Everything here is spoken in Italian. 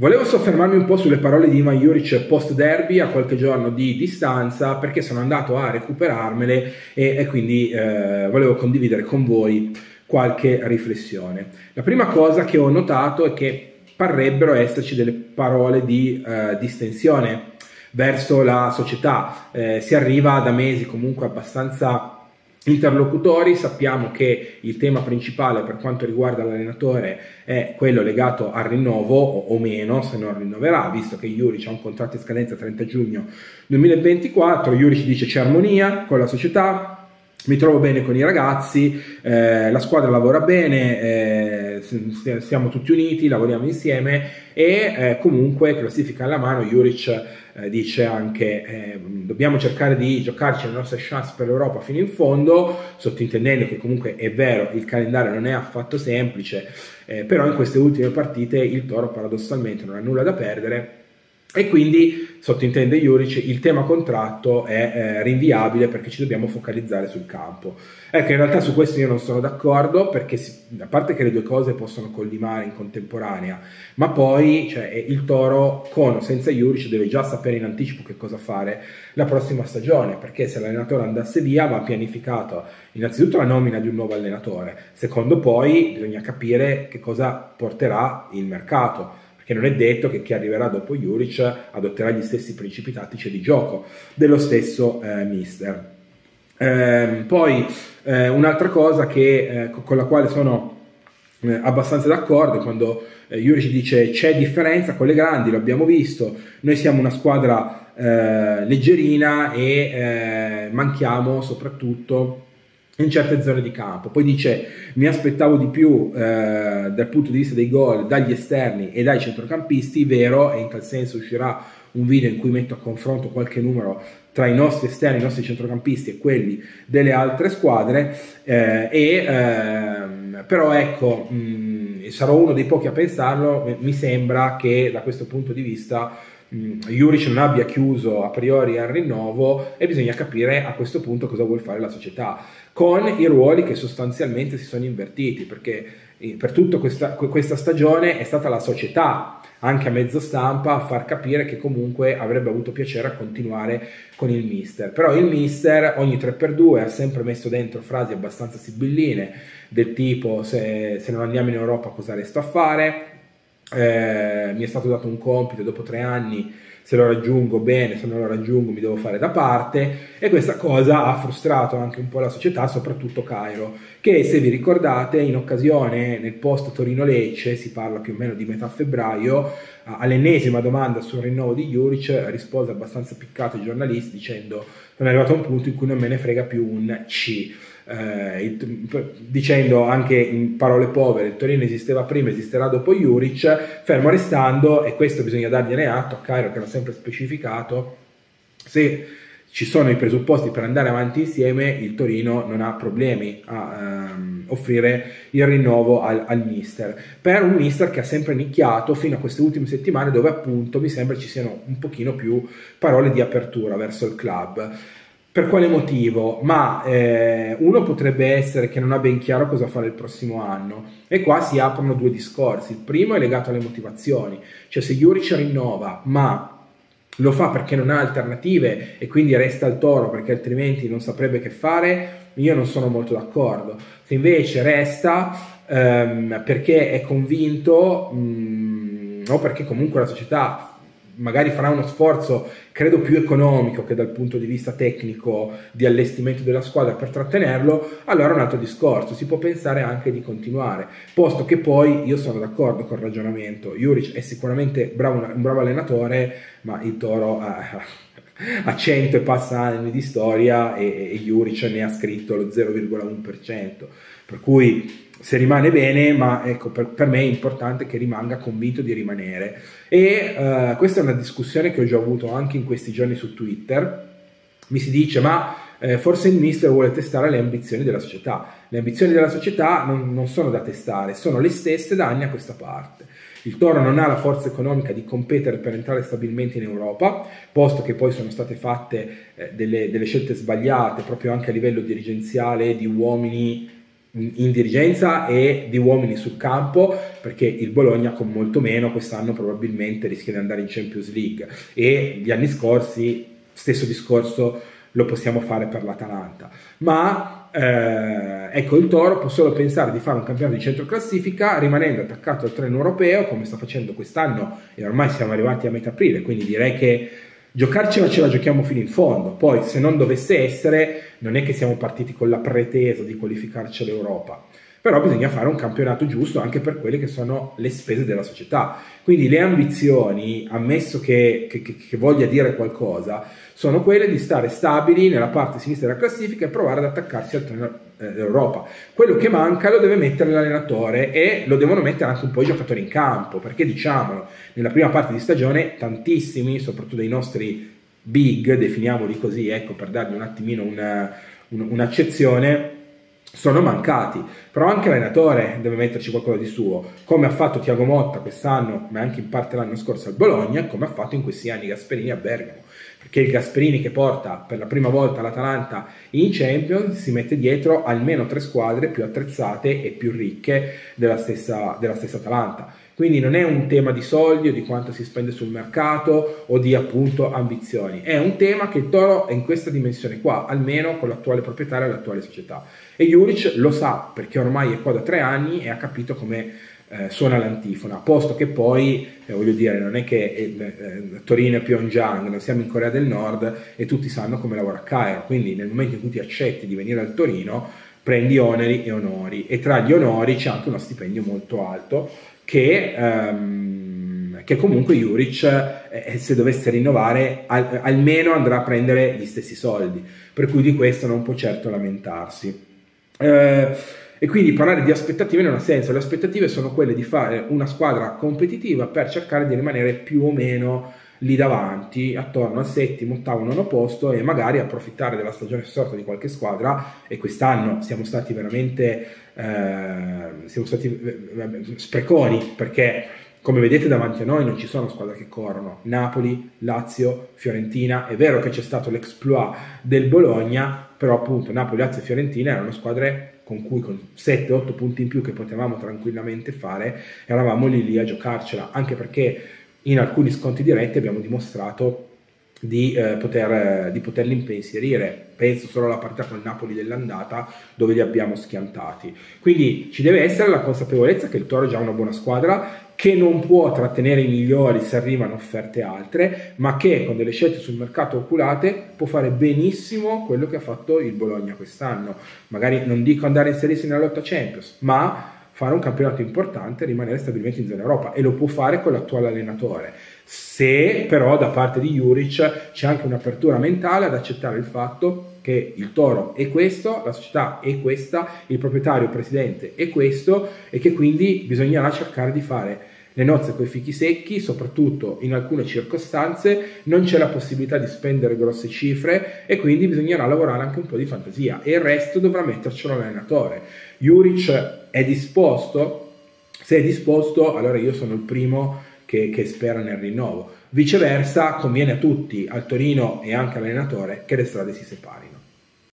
Volevo soffermarmi un po' sulle parole di Ivan Juric post derby a qualche giorno di distanza perché sono andato a recuperarmele e, e quindi eh, volevo condividere con voi qualche riflessione. La prima cosa che ho notato è che parrebbero esserci delle parole di eh, distensione verso la società. Eh, si arriva da mesi comunque abbastanza interlocutori, sappiamo che il tema principale per quanto riguarda l'allenatore è quello legato al rinnovo o, meno, se non rinnoverà, visto che Juric ha un contratto in scadenza 30 giugno 2024, Juric dice c'è armonia con la società, mi trovo bene con i ragazzi, eh, la squadra lavora bene, eh, siamo tutti uniti, lavoriamo insieme e eh, comunque classifica alla mano Juric eh, dice anche eh, dobbiamo cercare di giocarci le nostre chance per l'Europa fino in fondo, sottintendendo che comunque è vero il calendario non è affatto semplice, eh, però in queste ultime partite il Toro paradossalmente non ha nulla da perdere e quindi, sottintende Juric, il tema contratto è eh, rinviabile perché ci dobbiamo focalizzare sul campo. Ecco, in realtà su questo io non sono d'accordo perché, si, a parte che le due cose possono collimare in contemporanea, ma poi cioè, il Toro con o senza Juric deve già sapere in anticipo che cosa fare la prossima stagione, perché se l'allenatore andasse via va pianificato innanzitutto la nomina di un nuovo allenatore, secondo poi bisogna capire che cosa porterà il mercato che non è detto che chi arriverà dopo Juric adotterà gli stessi principi tattici di gioco dello stesso eh, mister. Eh, poi eh, un'altra cosa che, eh, con la quale sono eh, abbastanza d'accordo quando eh, Juric dice c'è differenza con le grandi, lo abbiamo visto, noi siamo una squadra eh, leggerina e manchiamo soprattutto in certe zone di campo. Poi dice: Mi aspettavo di più eh, dal punto di vista dei gol dagli esterni e dai centrocampisti, vero, e in tal senso uscirà un video in cui metto a confronto qualche numero tra i nostri esterni, i nostri centrocampisti e quelli delle altre squadre. Eh, e, eh, però ecco, mh, sarò uno dei pochi a pensarlo. Mi sembra che da questo punto di vista Juric non abbia chiuso a priori al rinnovo e bisogna capire a questo punto cosa vuole fare la società con i ruoli che sostanzialmente si sono invertiti perché eh, per tutta questa, questa stagione è stata la società anche a mezzo stampa a far capire che comunque avrebbe avuto piacere a continuare con il mister. Però il mister ogni 3x2 ha sempre messo dentro frasi abbastanza sibilline del tipo se, se non andiamo in Europa cosa resto a fare? Eh, mi è stato dato un compito dopo tre anni, se lo raggiungo bene, se non lo raggiungo mi devo fare da parte. E questa cosa ha frustrato anche un po' la società, soprattutto Cairo, che se vi ricordate in occasione nel post Torino-Lecce, si parla più o meno di metà febbraio, all'ennesima domanda sul rinnovo di Juric rispose abbastanza piccato ai giornalisti dicendo sono arrivato a un punto in cui non me ne frega più un C eh, dicendo anche in parole povere il Torino esisteva prima, esisterà dopo Juric, fermo restando, e questo bisogna dargliene atto a Cairo che l'ha sempre specificato, se ci sono i presupposti per andare avanti insieme, il Torino non ha problemi a ehm, offrire il rinnovo al, al, mister. Per un mister che ha sempre nicchiato fino a queste ultime settimane, dove appunto mi sembra ci siano un pochino più parole di apertura verso il club. Per quale motivo? Ma eh, uno potrebbe essere che non ha ben chiaro cosa fare il prossimo anno e qua si aprono due discorsi. Il primo è legato alle motivazioni, cioè se Juric rinnova ma lo fa perché non ha alternative e quindi resta al toro perché altrimenti non saprebbe che fare, io non sono molto d'accordo. Se invece resta ehm, perché è convinto mh, mm, o perché comunque la società magari farà uno sforzo, credo più economico che dal punto di vista tecnico di allestimento della squadra per trattenerlo, allora è un altro discorso, si può pensare anche di continuare, posto che poi io sono d'accordo col ragionamento, Juric è sicuramente bravo, un bravo allenatore, ma il Toro ha, ha 100 e passa anni di storia e, e Juric ne ha scritto lo 0,1%, per cui se rimane bene, ma ecco, per, per, me è importante che rimanga convinto di rimanere. E uh, questa è una discussione che ho già avuto anche in questi giorni su Twitter. Mi si dice, ma eh, forse il mister vuole testare le ambizioni della società. Le ambizioni della società non, non, sono da testare, sono le stesse da anni a questa parte. Il Toro non ha la forza economica di competere per entrare stabilmente in Europa, posto che poi sono state fatte eh, delle, delle scelte sbagliate proprio anche a livello dirigenziale di uomini in dirigenza e di uomini sul campo perché il Bologna con molto meno quest'anno probabilmente rischia di andare in Champions League. E gli anni scorsi stesso discorso lo possiamo fare per l'Atalanta. Ma eh, ecco il Toro può solo pensare di fare un campionato di centro classifica rimanendo attaccato al treno europeo come sta facendo quest'anno e ormai siamo arrivati a metà aprile quindi direi che giocarcela ce la giochiamo fino in fondo. Poi, se non dovesse essere, non è che siamo partiti con la pretesa di qualificarci all'Europa. Però bisogna fare un campionato giusto anche per quelle che sono le spese della società. Quindi le ambizioni, ammesso che, che, che voglia dire qualcosa, sono quelle di stare stabili nella parte sinistra della classifica e provare ad attaccarsi al treno d'Europa. Eh, Quello che manca lo deve mettere l'allenatore e lo devono mettere anche un po' i giocatori in campo, perché diciamolo, nella prima parte di stagione tantissimi, soprattutto dei nostri big, definiamoli così, ecco, per dargli un attimino una, un, un'accezione, sono mancati, però anche l'allenatore deve metterci qualcosa di suo, come ha fatto Tiago Motta quest'anno, ma anche in parte l'anno scorso al Bologna, come ha fatto in questi anni Gasperini a Bergamo perché il Gasperini che porta per la prima volta l'Atalanta in Champions si mette dietro almeno tre squadre più attrezzate e più ricche della stessa, della stessa Atalanta. Quindi non è un tema di soldi o di quanto si spende sul mercato o di appunto ambizioni, è un tema che il Toro è in questa dimensione qua, almeno con l'attuale proprietario e l'attuale società. E Juric lo sa perché ormai è qua da tre anni e ha capito come eh, suona l'antifona, posto che poi, eh, voglio dire, non è che eh, eh, Torino e Pyongyang, non siamo in Corea del Nord e tutti sanno come lavora Cairo, quindi nel momento in cui ti accetti di venire al Torino, prendi oneri e onori e tra gli onori c'è anche uno stipendio molto alto che... Ehm, che comunque Juric, eh, se dovesse rinnovare, al, almeno andrà a prendere gli stessi soldi, per cui di questo non può certo lamentarsi. Eh, e quindi parlare di aspettative non ha senso, le aspettative sono quelle di fare una squadra competitiva per cercare di rimanere più o meno lì davanti, attorno al settimo, ottavo, nono posto e magari approfittare della stagione sorta di qualche squadra. E quest'anno siamo stati veramente eh, siamo stati eh, spreconi perché come vedete davanti a noi non ci sono squadre che corrono, Napoli, Lazio, Fiorentina, è vero che c'è stato l'exploit del Bologna, però appunto Napoli, Lazio e Fiorentina erano squadre con cui con 7-8 punti in più che potevamo tranquillamente fare, eravamo lì lì a giocarcela, anche perché in alcuni sconti diretti abbiamo dimostrato di, eh, poter, eh, di poterli impensierire. Penso solo alla partita con il Napoli dell'andata dove li abbiamo schiantati. Quindi ci deve essere la consapevolezza che il Toro è già una buona squadra, che non può trattenere i migliori se arrivano offerte altre, ma che con delle scelte sul mercato oculate può fare benissimo quello che ha fatto il Bologna quest'anno. Magari non dico andare a inserirsi nella lotta Champions, ma fare un campionato importante e rimanere stabilmente in zona Europa e lo può fare con l'attuale allenatore. Se però da parte di Juric c'è anche un'apertura mentale ad accettare il fatto che il toro è questo, la società è questa, il proprietario, il presidente è questo e che quindi bisognerà cercare di fare le nozze con i fichi secchi, soprattutto in alcune circostanze non c'è la possibilità di spendere grosse cifre e quindi bisognerà lavorare anche un po' di fantasia e il resto dovrà mettercelo l'allenatore. Juric è disposto? Se è disposto, allora io sono il primo che, che spera nel rinnovo. Viceversa, conviene a tutti, al Torino e anche all'allenatore, che le strade si separino.